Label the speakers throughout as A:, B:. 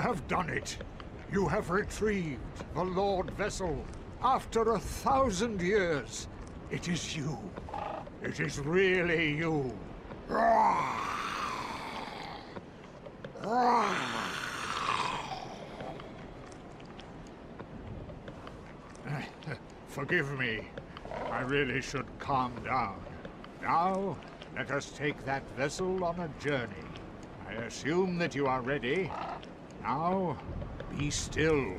A: have done it! You have retrieved the Lord Vessel. After a thousand years, it is you. It is really you. Forgive me. I really should calm down. Now, let us take that vessel on a journey. I assume that you are ready. Now, be still.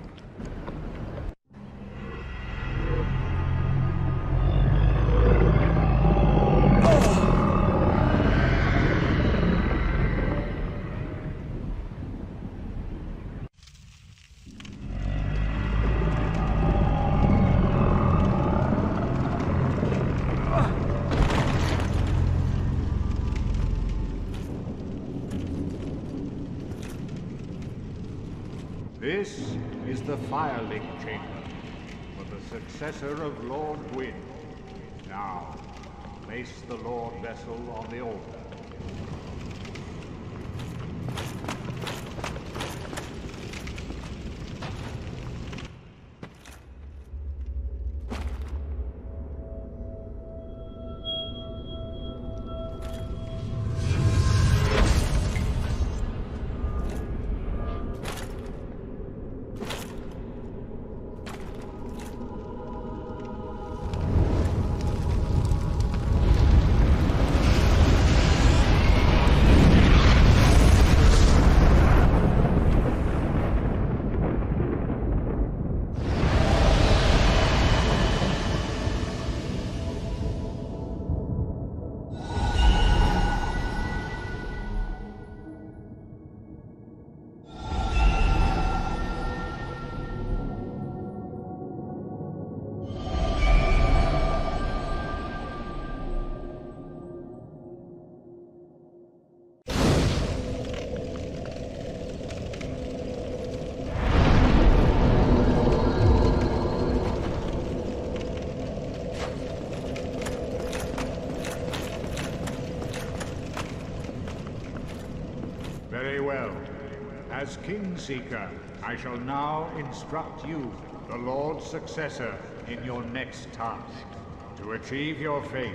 A: Firelink Chamber for the successor of Lord Gwyn. Now, place the Lord Vessel on the altar. As Kingseeker, I shall now instruct you, the Lord's successor, in your next task. To achieve your fate,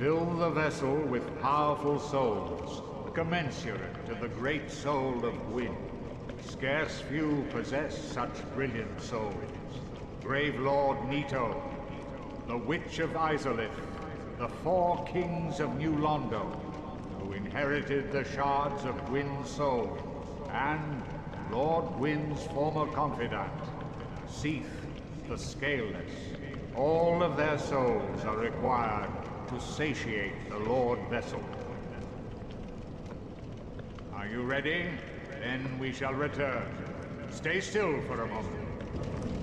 A: fill the vessel with powerful souls, commensurate to the great soul of Gwyn. Scarce few possess such brilliant souls. Gravelord Nito, the Witch of Izalith, the four kings of New Londo, who inherited the shards of Gwyn's soul, and Lord Gwyn's former confidant, Seath the Scaleless. All of their souls are required to satiate the Lord Vessel. Are you ready? Then we shall return. Stay still for a moment.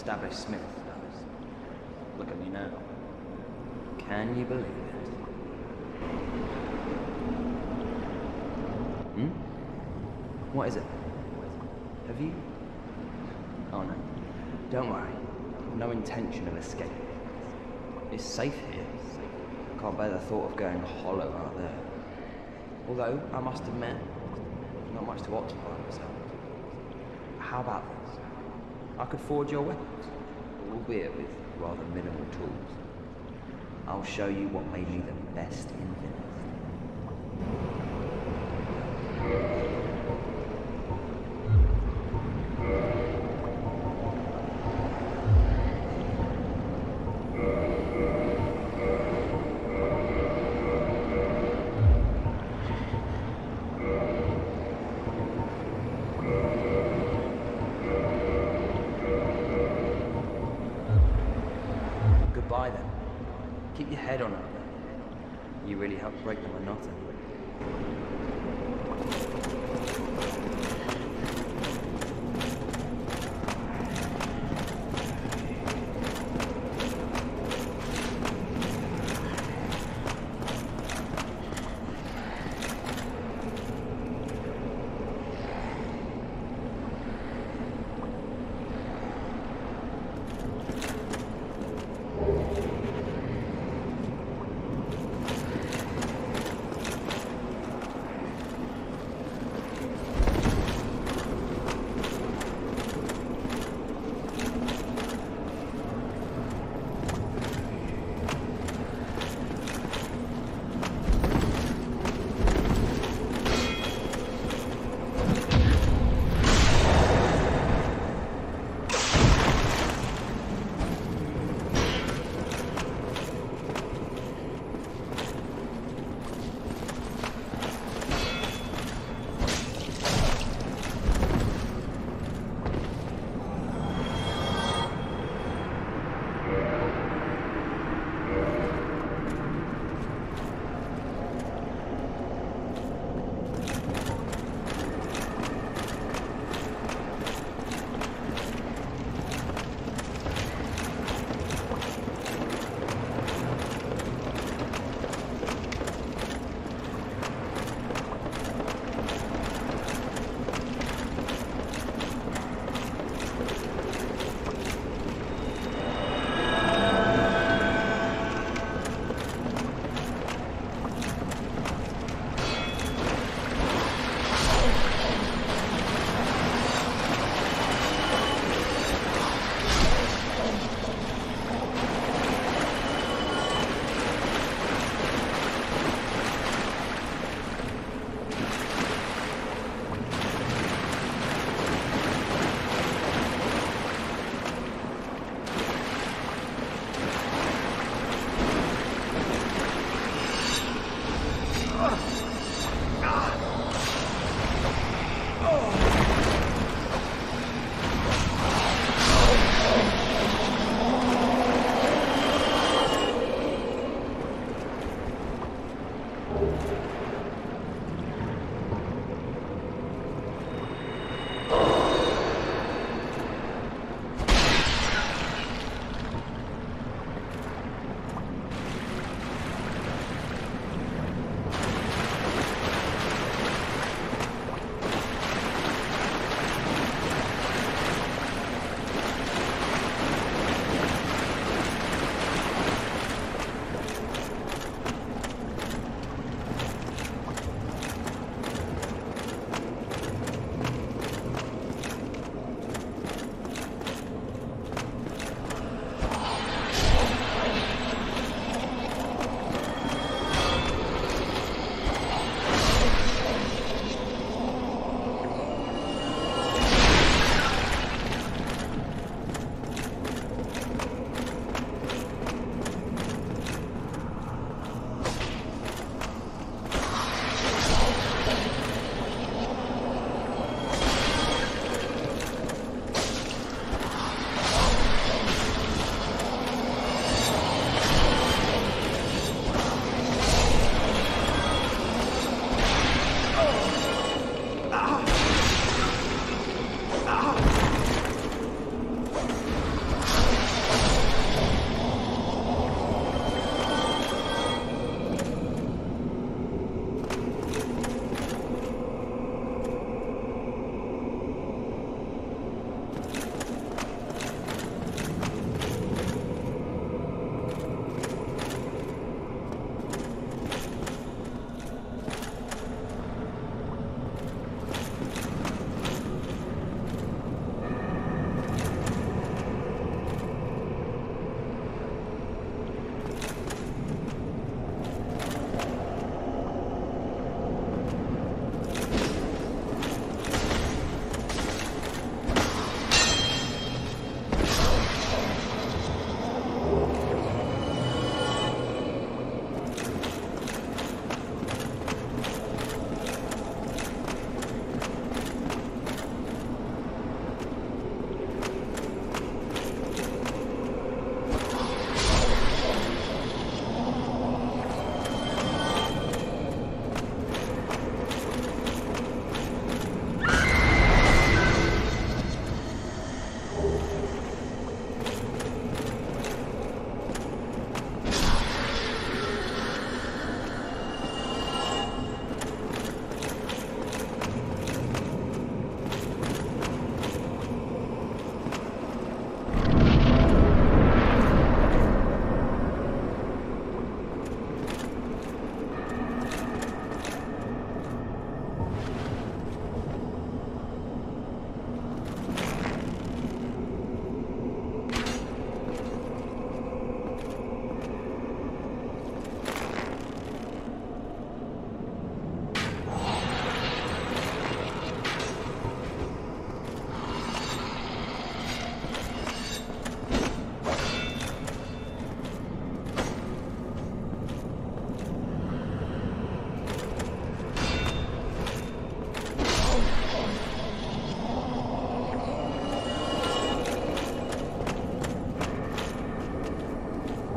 B: Established smith. Look at me now. Can you believe it? Hmm? What is it? Have you? Oh no. Don't worry. No intention of escaping. It's safe here. I can't bear the thought of going hollow out there. Although, I must admit, not much to occupy myself. How about this? I could forge your weapons, albeit with rather minimal tools. I'll show you what made me the best in
C: Vinheim.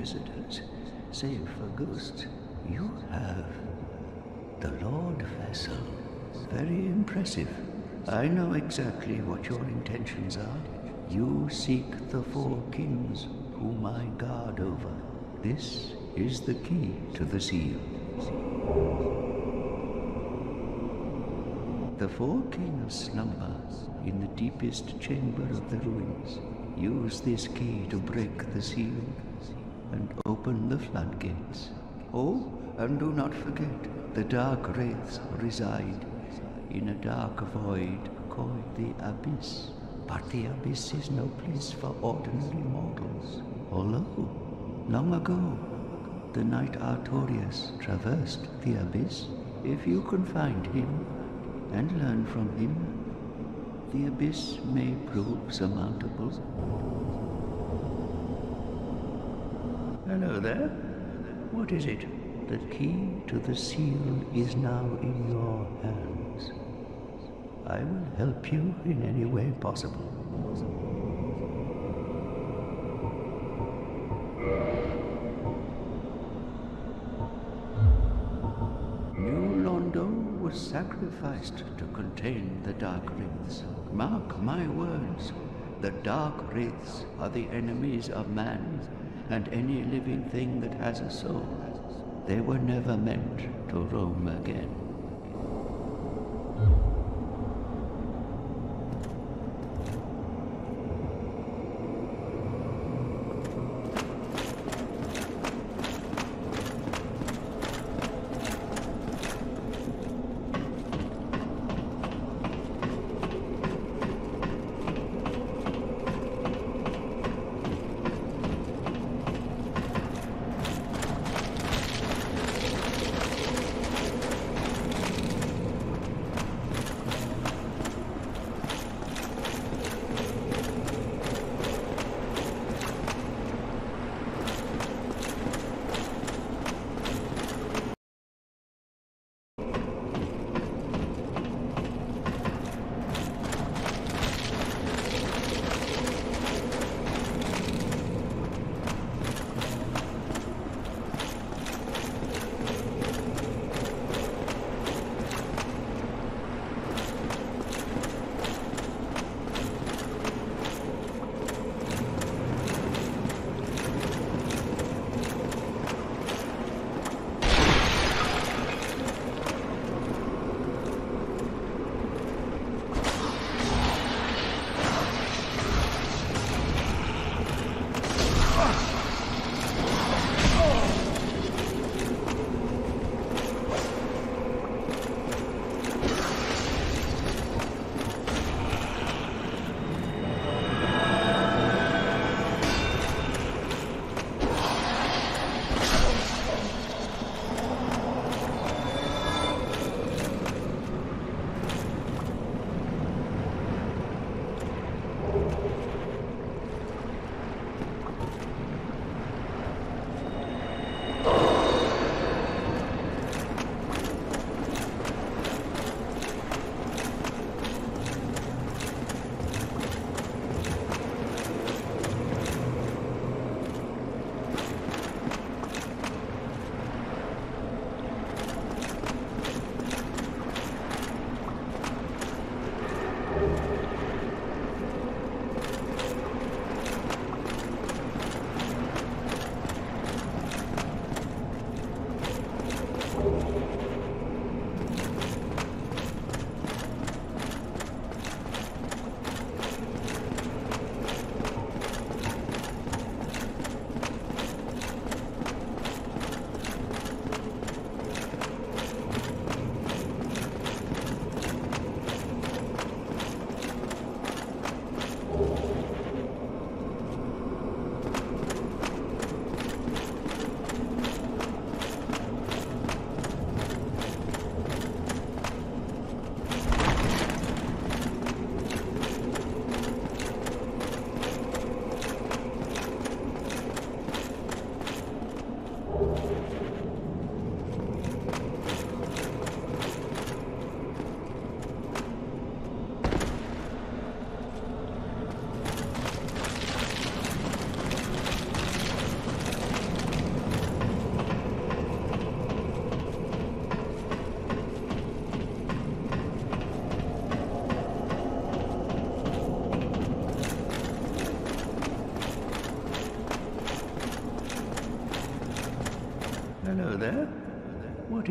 C: visitors, save for ghosts. You have the Lord Vessel. Very impressive. I know exactly what your intentions are. You seek the four kings whom I guard over. This is the key to the seal. The four kings slumber in the deepest chamber of the ruins. Use this key to break the seal and open the floodgates. Oh, and do not forget, the dark wraiths reside in a dark void called the Abyss. But the Abyss is no place for ordinary mortals. Although, long ago, the knight Artorias traversed the Abyss. If you can find him and learn from him, the Abyss may prove surmountable. Hello there. What is it? The key to the seal is now in your hands. I will help you in any way possible. New Londo was sacrificed to contain the Dark Wraiths. Mark my words, the Dark Wraiths are the enemies of man and any living thing that has a soul. They were never meant to roam again.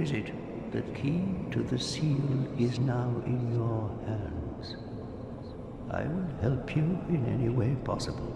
C: Is it? The key to the seal is now in your hands. I will help you in any way possible.